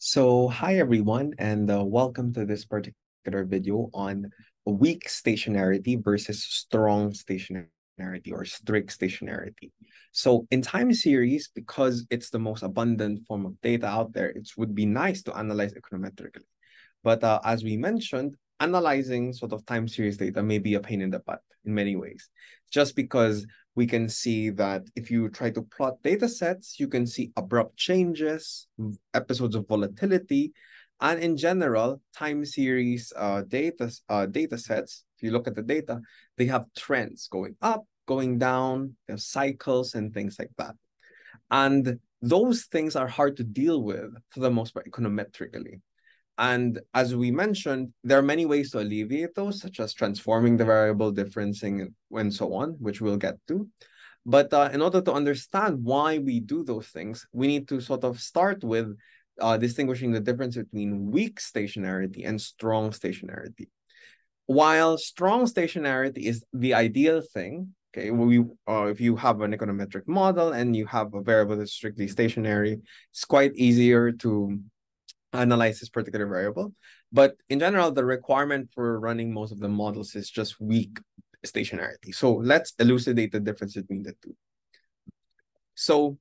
So hi everyone and uh, welcome to this particular video on weak stationarity versus strong stationarity or strict stationarity. So in time series, because it's the most abundant form of data out there, it would be nice to analyze econometrically. But uh, as we mentioned, analyzing sort of time series data may be a pain in the butt in many ways, just because we can see that if you try to plot data sets, you can see abrupt changes, episodes of volatility, and in general, time series uh, data, uh, data sets, if you look at the data, they have trends going up, going down, there's cycles and things like that. And those things are hard to deal with for the most part econometrically. And as we mentioned, there are many ways to alleviate those, such as transforming the variable, differencing, and so on, which we'll get to. But uh, in order to understand why we do those things, we need to sort of start with uh, distinguishing the difference between weak stationarity and strong stationarity. While strong stationarity is the ideal thing, okay, we uh, if you have an econometric model and you have a variable that's strictly stationary, it's quite easier to analyze this particular variable. But in general, the requirement for running most of the models is just weak stationarity. So let's elucidate the difference between the two. So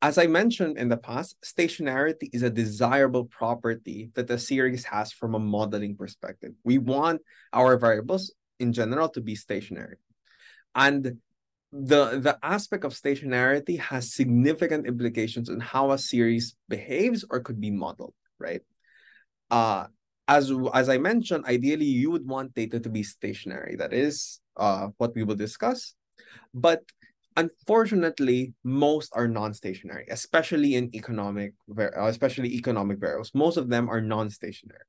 as I mentioned in the past, stationarity is a desirable property that the series has from a modeling perspective. We want our variables in general to be stationary. And the, the aspect of stationarity has significant implications on how a series behaves or could be modeled right? Uh, as as I mentioned, ideally you would want data to be stationary. That is uh, what we will discuss. But unfortunately, most are non-stationary, especially in economic, especially economic variables. Most of them are non-stationary,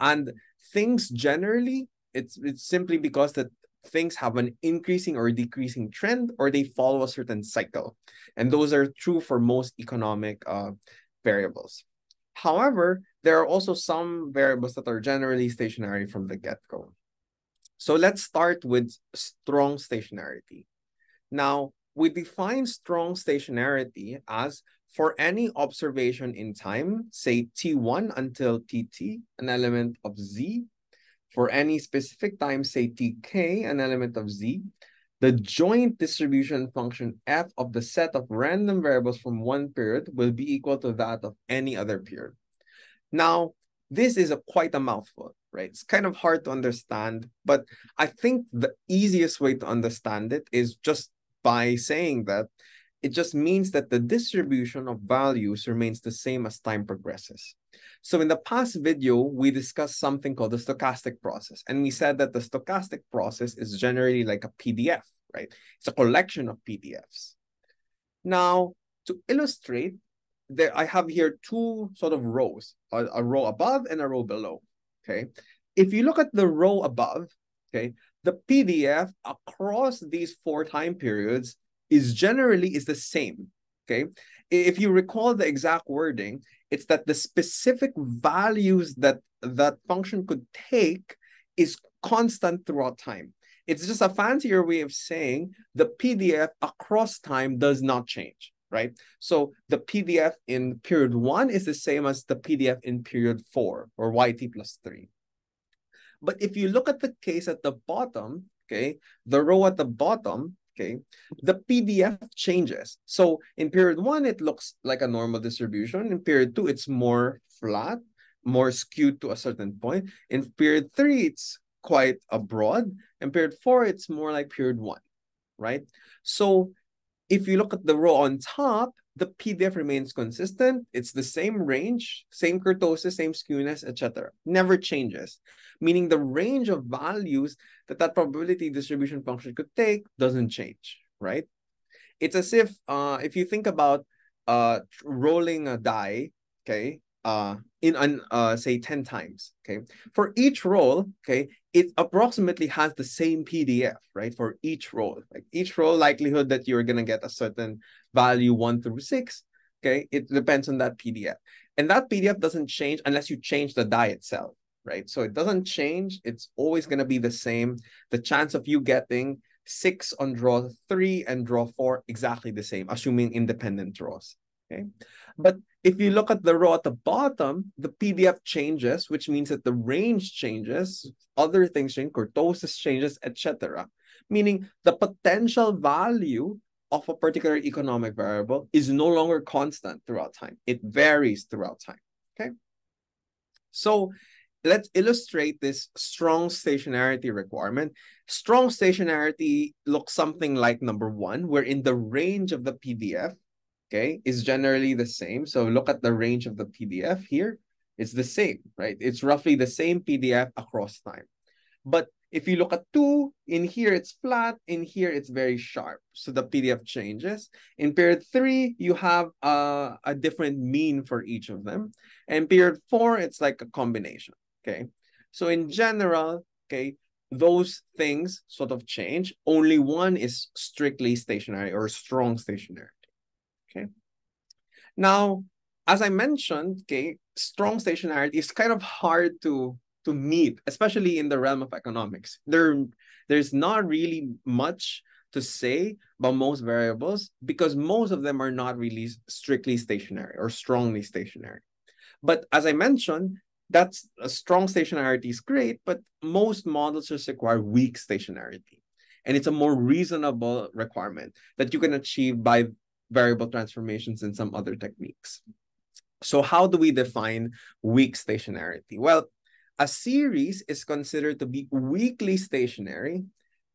and things generally, it's it's simply because that things have an increasing or decreasing trend, or they follow a certain cycle, and those are true for most economic uh, variables. However, there are also some variables that are generally stationary from the get-go. So let's start with strong stationarity. Now, we define strong stationarity as for any observation in time, say t1 until tt, an element of z, for any specific time, say tk, an element of z, the joint distribution function f of the set of random variables from one period will be equal to that of any other period. Now, this is a quite a mouthful, right? It's kind of hard to understand, but I think the easiest way to understand it is just by saying that it just means that the distribution of values remains the same as time progresses. So in the past video, we discussed something called the stochastic process. And we said that the stochastic process is generally like a PDF, right? It's a collection of PDFs. Now, to illustrate, there I have here two sort of rows, a, a row above and a row below, okay? If you look at the row above, okay, the PDF across these four time periods is generally is the same, okay? If you recall the exact wording, it's that the specific values that that function could take is constant throughout time. It's just a fancier way of saying the PDF across time does not change, right? So the PDF in period one is the same as the PDF in period four or YT plus three. But if you look at the case at the bottom, okay, the row at the bottom, okay, the PDF changes. So in period one, it looks like a normal distribution. In period two, it's more flat, more skewed to a certain point. In period three, it's quite abroad. In period four, it's more like period one, right? So if you look at the row on top, the PDF remains consistent. It's the same range, same kurtosis, same skewness, etc. Never changes, meaning the range of values that that probability distribution function could take doesn't change, right? It's as if, uh, if you think about uh, rolling a die, okay, uh, in an uh, say 10 times, okay? For each roll, okay, it approximately has the same PDF, right? For each roll, like each roll likelihood that you're gonna get a certain value one through six, okay? It depends on that PDF. And that PDF doesn't change unless you change the die itself, right? So it doesn't change. It's always gonna be the same. The chance of you getting six on draw three and draw four exactly the same, assuming independent draws. Okay. But if you look at the row at the bottom, the PDF changes, which means that the range changes, other things change, kurtosis changes, etc. Meaning the potential value of a particular economic variable is no longer constant throughout time. It varies throughout time. Okay. So let's illustrate this strong stationarity requirement. Strong stationarity looks something like number one, where in the range of the PDF, okay, is generally the same. So look at the range of the PDF here. It's the same, right? It's roughly the same PDF across time. But if you look at two, in here it's flat, in here it's very sharp. So the PDF changes. In period three, you have a, a different mean for each of them. And period four, it's like a combination, okay? So in general, okay, those things sort of change. Only one is strictly stationary or strong stationarity, okay? Now, as I mentioned, okay, strong stationarity is kind of hard to to meet, especially in the realm of economics. There, there's not really much to say about most variables because most of them are not really strictly stationary or strongly stationary. But as I mentioned, that's a strong stationarity is great, but most models just require weak stationarity. And it's a more reasonable requirement that you can achieve by variable transformations and some other techniques. So how do we define weak stationarity? Well, a series is considered to be weakly stationary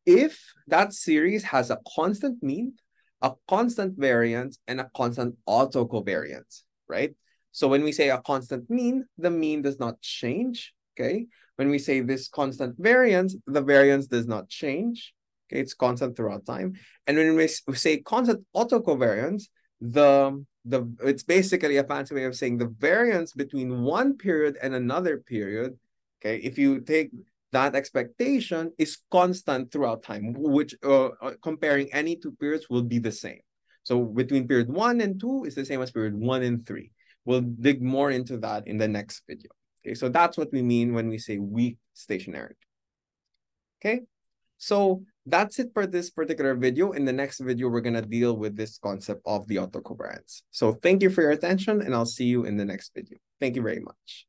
if that series has a constant mean, a constant variance, and a constant autocovariance, right? So when we say a constant mean, the mean does not change, okay? When we say this constant variance, the variance does not change? It's constant throughout time. And when we say constant autocovariance, the the it's basically a fancy way of saying the variance between one period and another period Okay, if you take that expectation is constant throughout time, which uh, uh, comparing any two periods will be the same. So between period one and two is the same as period one and three. We'll dig more into that in the next video. Okay, so that's what we mean when we say weak stationarity. Okay, so that's it for this particular video. In the next video, we're going to deal with this concept of the autocovariance. So thank you for your attention, and I'll see you in the next video. Thank you very much.